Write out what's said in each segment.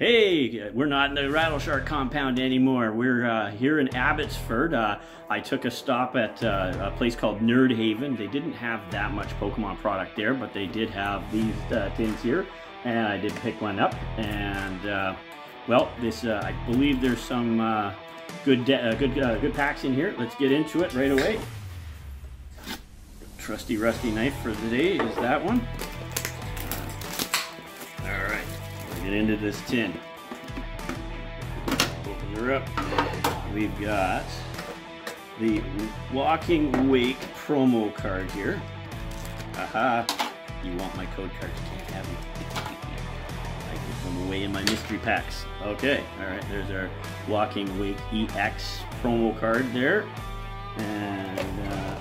Hey, we're not in the RattleShark compound anymore. We're uh, here in Abbotsford. Uh, I took a stop at uh, a place called Nerd Haven. They didn't have that much Pokemon product there, but they did have these uh, tins here, and I did pick one up. And uh, well, this uh, I believe there's some good good good packs in here. Let's get into it right away. Trusty rusty knife for the day is that one. Get into this tin. Open her up. We've got the Walking Wake promo card here. Aha! You want my code cards, can't have them. I give them away in my mystery packs. Okay, alright, there's our Walking Wake EX promo card there. And uh,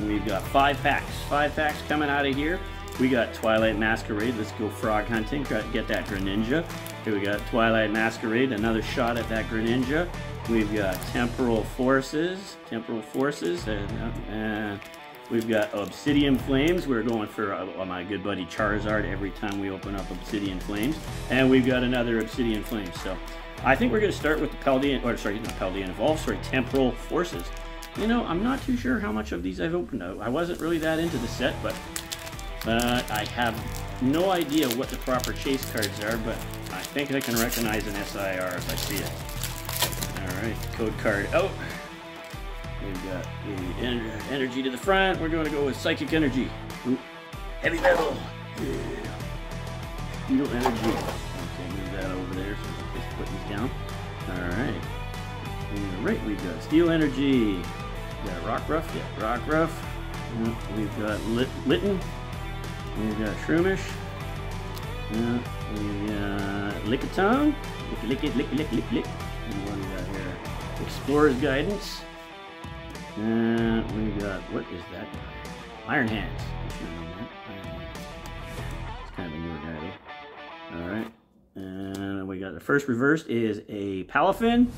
we've got five packs. Five packs coming out of here. We got Twilight Masquerade. Let's go frog hunting. Get that Greninja. Here we got Twilight Masquerade. Another shot at that Greninja. We've got Temporal Forces. Temporal Forces. And, and we've got Obsidian Flames. We're going for uh, my good buddy Charizard every time we open up Obsidian Flames. And we've got another Obsidian Flames. So I think we're going to start with the Paldean, or sorry, not Paldean Evolve, sorry, Temporal Forces. You know, I'm not too sure how much of these I've opened. I wasn't really that into the set, but uh, I have no idea what the proper chase cards are, but I think I can recognize an SIR if I see it. Alright, code card out. We've got the en energy to the front. We're going to go with Psychic Energy. Ooh. Heavy metal. Yeah. Steel Energy. Okay, move that over there so we just put these down. Alright. Right, we've got Steel Energy. We've got Rockruff. Yeah, Rockruff. We've got Lit Litten. We've got Shroomish. Yeah, we got Lickitung. Lick, lick it, lick, lick, lick, lick. And what we got here? Explorer's Guidance. And we got, what is that? Iron Hands. It's kind of a newer guy, eh? Alright. And we got the first reversed is a Palafin.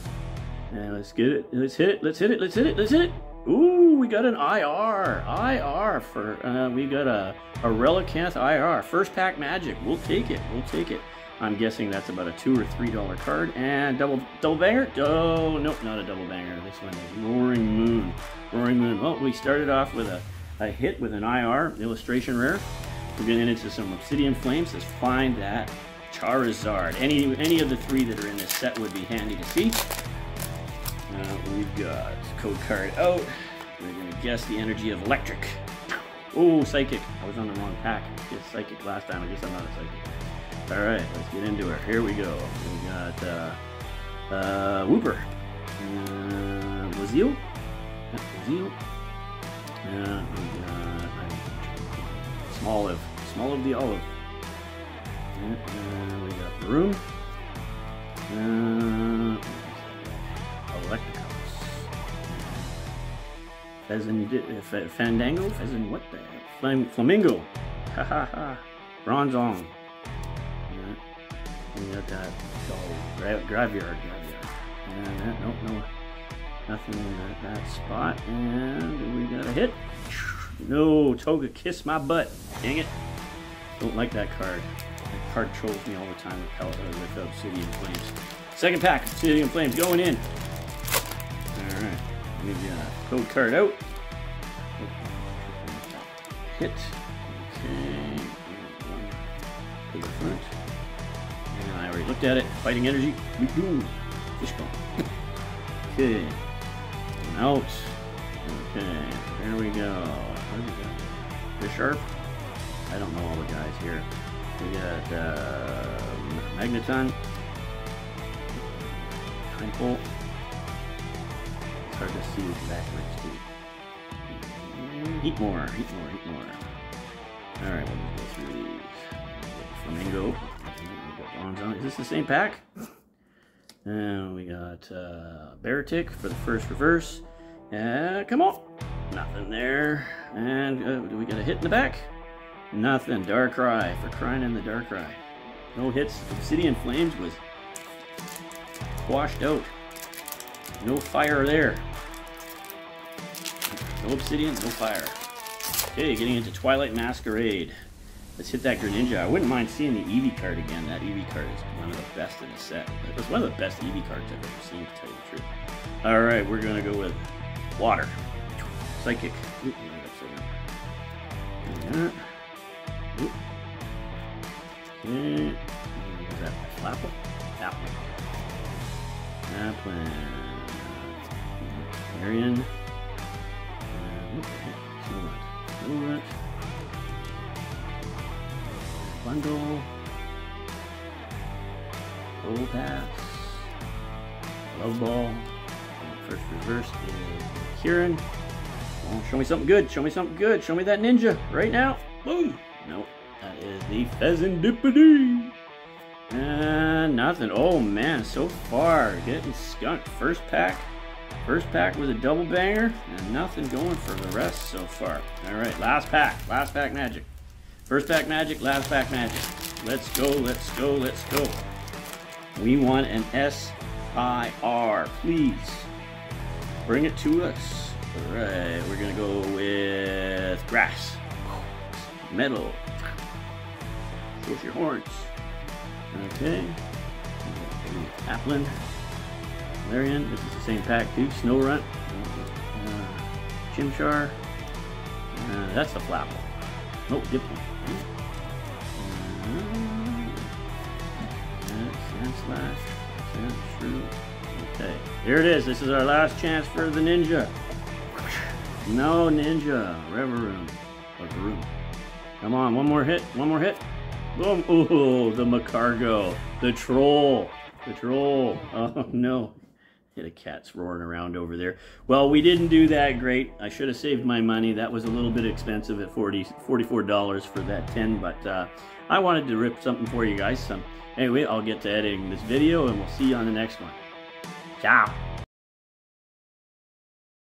And let's get it. Let's hit it. Let's hit it. Let's hit it. Let's hit it. Ooh, we got an IR. IR for, uh, we got a, a Relicanth IR. First pack magic. We'll take it. We'll take it. I'm guessing that's about a two or three dollar card. And double double banger? Oh, nope, not a double banger. This one is Roaring Moon. Roaring Moon. Well, we started off with a, a hit with an IR, illustration rare. We're getting into some Obsidian Flames. Let's find that Charizard. Any, any of the three that are in this set would be handy to see. Uh, we've got code card out. Guess the energy of electric. Oh, psychic. I was on the wrong pack. Guess psychic last time. I guess I'm not a psychic. All right, let's get into it. Here we go. We got uh, uh, Wooper. Uh, Wazeel. Wazeel. Uh, uh, Smoliv. Small of the olive. Uh, we got Broom. Uh, Electricals. Pheasant, uh, Fandango? Pheasant, what the? Flam Flamingo. Ha ha ha. Bronzong. Yeah. We got that. Gra graveyard, graveyard. And nope, no. Nothing in that, that spot. And we got a hit. No, Toga, kiss my butt. Dang it. Don't like that card. That card trolls me all the time with, uh, with Obsidian Flames. Second pack, Obsidian Flames going in. Alright, we got code card out. Hit. Okay. To the front. And I already looked at it. Fighting energy. Fishbone. Okay. And out. Okay. There we go. Bisharp. I don't know all the guys here. We got uh, Magneton. Timeful hard to see back next to. Heatmor, heat more, Heatmor. Alright, we'll go through these. Flamingo. Is this the same pack? And we got uh, Beartic for the first reverse. Uh, come on. Nothing there. And uh, do we get a hit in the back? Nothing. Darkrai for crying in the Darkrai. No hits. Obsidian Flames was washed out. No fire there. No obsidian, no fire. Okay, getting into Twilight Masquerade. Let's hit that Greninja. I wouldn't mind seeing the Eevee card again. That Eevee card is one of the best in the set. It was one of the best Eevee cards I've ever seen, to tell you the truth. All right, we're gonna go with water. Psychic. Okay. Is that Flapple? Applin. Applin. Snorunt. Bundle. Full pass. Love ball. First reverse is Kieran. Oh, show me something good. Show me something good. Show me that ninja right now. Boom. Nope. That is the Pheasantipede. And nothing. Oh man, so far getting skunked. First pack. First pack was a double banger and nothing going for the rest so far. All right, last pack. Last pack magic. First pack magic, last pack magic. Let's go, let's go, let's go. We want an S-I-R, please. Bring it to us. All right, we're gonna go with grass, metal. Push your horns. Okay. Applin, Larian. This is the same pack too. Snorunt, uh, Chimchar. Uh, that's the Flapple. Nope, Diplo. Sand Slash. Okay, here it is. This is our last chance for the Ninja. No Ninja. Revavroom. Or. Come on, one more hit. One more hit. Boom. Ooh, the Magcargo, The Troll. The Troll. Oh, no. The cat's roaring around over there. Well, we didn't do that great. I should have saved my money. That was a little bit expensive at 40 $44 for that 10, but uh, I wanted to rip something for you guys. So anyway, I'll get to editing this video and we'll see you on the next one. Ciao.